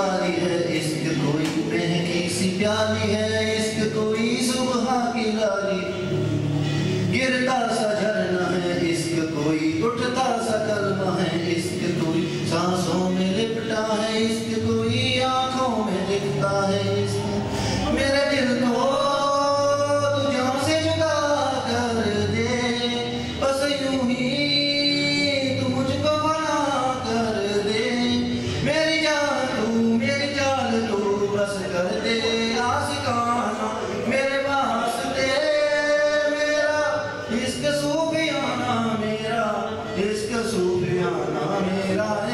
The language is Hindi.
प्यारी है, इश्क कोई महकी सी प्यारी है, इश्क कोई सुबह की लाली गिरता सा झरना है, इश्क कोई, उठता सा कलमा है, इश्क कोई सांसों में लिपटा है, इश्क कोई आँखों में लिखता है, इश्क। मेरे दिल को तुझसे जुदा कर दे, बस यूँ ही Yeah.